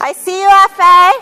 I see you, FA.